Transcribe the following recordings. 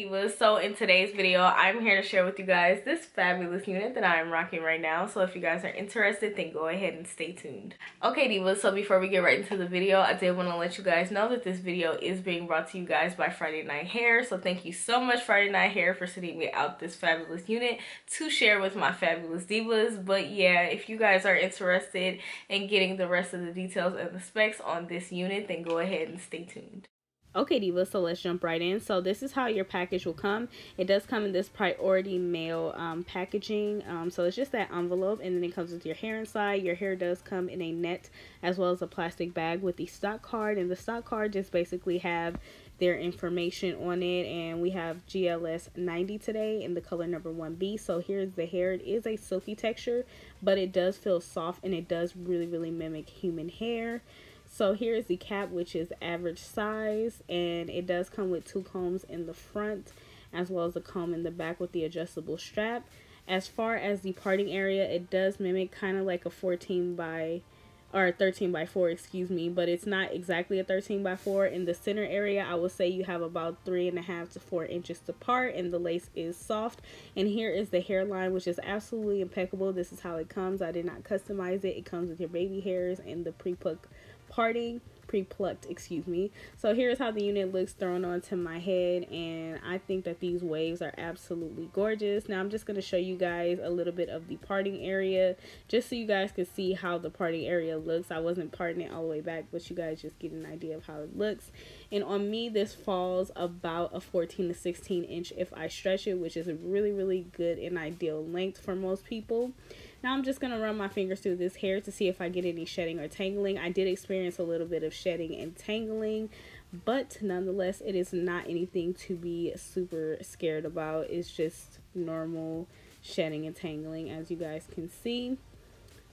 divas. So in today's video i'm here to share with you guys this fabulous unit that i'm rocking right now. So if you guys are interested then go ahead and stay tuned. Okay divas so before we get right into the video i did want to let you guys know that this video is being brought to you guys by friday night hair. So thank you so much friday night hair for sending me out this fabulous unit to share with my fabulous divas. But yeah if you guys are interested in getting the rest of the details and the specs on this unit then go ahead and stay tuned Okay, Diva, so let's jump right in. So this is how your package will come. It does come in this priority mail um, packaging. Um, so it's just that envelope and then it comes with your hair inside. Your hair does come in a net as well as a plastic bag with the stock card. And the stock card just basically have their information on it. And we have GLS 90 today in the color number 1B. So here's the hair. It is a silky texture, but it does feel soft and it does really, really mimic human hair. So here's the cap, which is average size, and it does come with two combs in the front, as well as a comb in the back with the adjustable strap. As far as the parting area, it does mimic kind of like a 14 by, or 13 by 4, excuse me, but it's not exactly a 13 by 4. In the center area, I would say you have about three and a half to four inches apart, and the lace is soft. And here is the hairline, which is absolutely impeccable. This is how it comes. I did not customize it. It comes with your baby hairs and the pre-plucked parting pre-plucked excuse me. So here's how the unit looks thrown onto my head and i think that these waves are absolutely gorgeous. Now i'm just going to show you guys a little bit of the parting area just so you guys can see how the parting area looks. I wasn't parting it all the way back but you guys just get an idea of how it looks. And on me this falls about a 14 to 16 inch if i stretch it which is a really really good and ideal length for most people now I'm just going to run my fingers through this hair to see if I get any shedding or tangling. I did experience a little bit of shedding and tangling, but nonetheless, it is not anything to be super scared about. It's just normal shedding and tangling as you guys can see.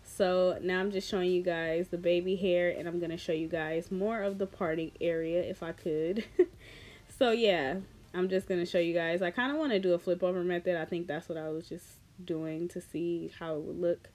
So now I'm just showing you guys the baby hair and I'm going to show you guys more of the parting area if I could. so yeah, I'm just going to show you guys. I kind of want to do a flip over method. I think that's what I was just doing to see how it would look.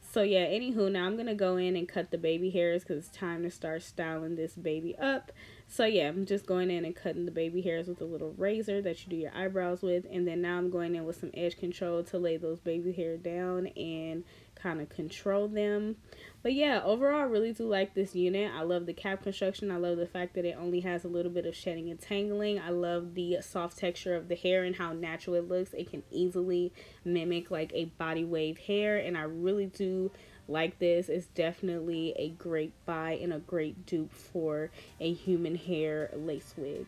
So yeah, anywho, now I'm going to go in and cut the baby hairs because it's time to start styling this baby up. So yeah, I'm just going in and cutting the baby hairs with a little razor that you do your eyebrows with. And then now I'm going in with some edge control to lay those baby hair down and kind of control them. But yeah, overall, I really do like this unit. I love the cap construction. I love the fact that it only has a little bit of shedding and tangling. I love the soft texture of the hair and how natural it looks. It can easily mimic like a body wave hair. And I really do like this. It's definitely a great buy and a great dupe for a human hair lace wig.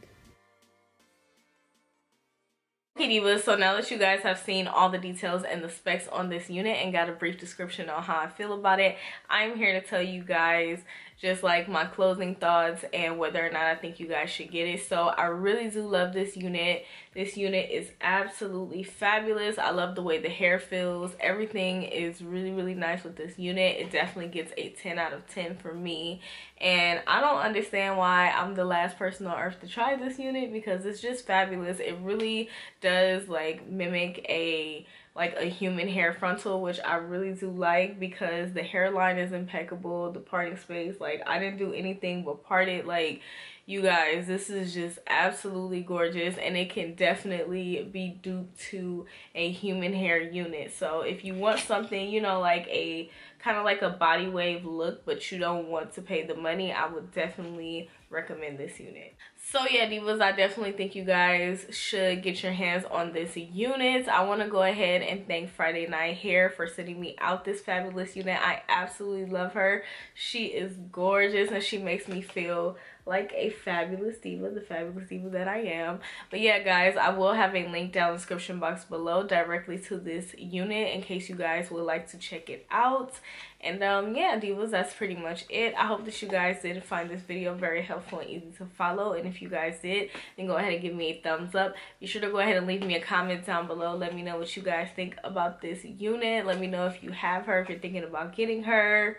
Okay divas, so now that you guys have seen all the details and the specs on this unit and got a brief description on how I feel about it, I'm here to tell you guys just like my closing thoughts and whether or not I think you guys should get it. So I really do love this unit. This unit is absolutely fabulous. I love the way the hair feels. Everything is really, really nice with this unit. It definitely gets a 10 out of 10 for me. And I don't understand why I'm the last person on earth to try this unit because it's just fabulous. It really does like mimic a like a human hair frontal which i really do like because the hairline is impeccable the parting space like i didn't do anything but part it like you guys this is just absolutely gorgeous and it can definitely be duped to a human hair unit. So if you want something you know like a kind of like a body wave look but you don't want to pay the money i would definitely recommend this unit. So yeah divas i definitely think you guys should get your hands on this unit. I want to go ahead and thank friday night hair for sending me out this fabulous unit. I absolutely love her. She is gorgeous and she makes me feel like a fabulous diva the fabulous diva that i am. But yeah guys i will have a link down in the description box below directly to this unit in case you guys would like to check it out. And um yeah divas that's pretty much it. I hope that you guys did find this video very helpful and easy to follow. And if you guys did then go ahead and give me a thumbs up. Be sure to go ahead and leave me a comment down below. Let me know what you guys think about this unit. Let me know if you have her if you're thinking about getting her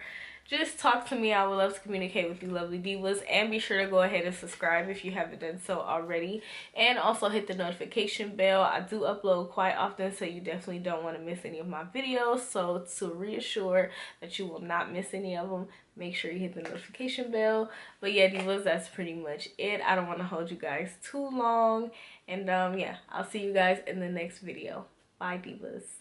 just talk to me. I would love to communicate with you lovely divas. And be sure to go ahead and subscribe if you haven't done so already. And also hit the notification bell. I do upload quite often so you definitely don't want to miss any of my videos. So to reassure that you will not miss any of them, make sure you hit the notification bell. But yeah, divas, that's pretty much it. I don't want to hold you guys too long. And um, yeah, I'll see you guys in the next video. Bye, divas.